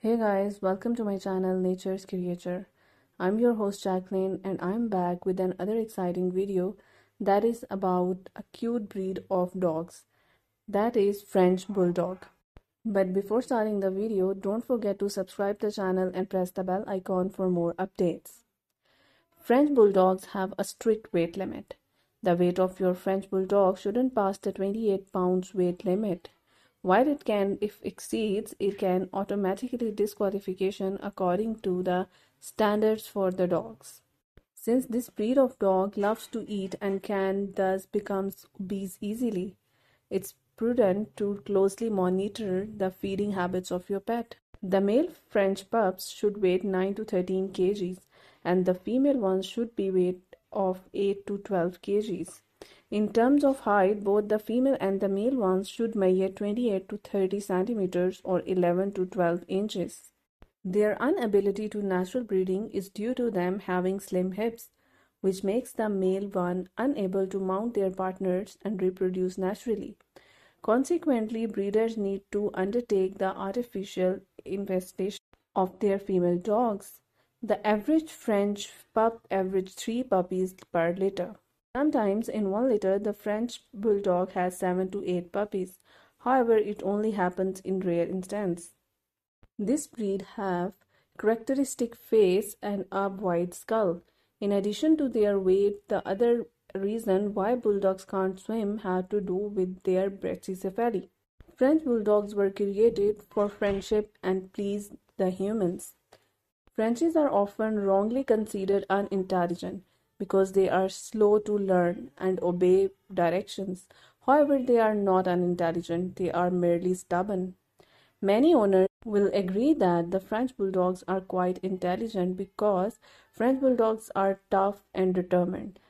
Hey guys, welcome to my channel Nature's Creature. I'm your host Jacqueline and I'm back with another exciting video that is about a cute breed of dogs. That is French Bulldog. But before starting the video, don't forget to subscribe the channel and press the bell icon for more updates. French Bulldogs have a strict weight limit. The weight of your French Bulldog shouldn't pass the 28 pounds weight limit. While it can, if exceeds, it can automatically disqualification according to the standards for the dogs. Since this breed of dog loves to eat and can thus becomes obese easily, it's prudent to closely monitor the feeding habits of your pet. The male French pups should weigh 9 to 13 kgs and the female ones should be weight of 8 to 12 kgs. In terms of height, both the female and the male ones should measure 28 to 30 centimeters or 11 to 12 inches. Their inability to natural breeding is due to them having slim hips, which makes the male one unable to mount their partners and reproduce naturally. Consequently, breeders need to undertake the artificial infestation of their female dogs. The average French pup averages three puppies per litter. Sometimes in one litter the French Bulldog has 7 to 8 puppies, however it only happens in rare instances. This breed have characteristic face and a wide skull. In addition to their weight, the other reason why bulldogs can't swim had to do with their brachycephaly. French bulldogs were created for friendship and please the humans. Frenchies are often wrongly considered unintelligent because they are slow to learn and obey directions. However, they are not unintelligent, they are merely stubborn. Many owners will agree that the French Bulldogs are quite intelligent because French Bulldogs are tough and determined.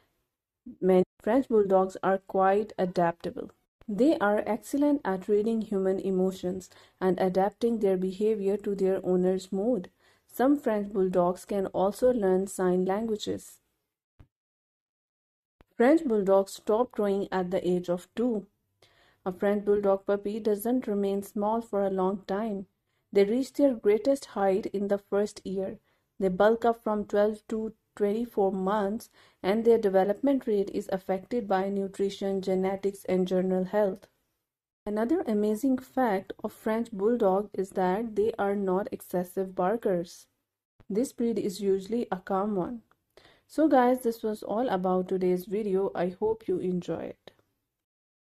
Many French Bulldogs are quite adaptable. They are excellent at reading human emotions and adapting their behavior to their owner's mood. Some French Bulldogs can also learn sign languages. French Bulldogs stop growing at the age of two. A French Bulldog puppy doesn't remain small for a long time. They reach their greatest height in the first year. They bulk up from 12 to 24 months and their development rate is affected by nutrition, genetics and general health. Another amazing fact of French Bulldog is that they are not excessive barkers. This breed is usually a calm one. So guys, this was all about today's video. I hope you enjoy it.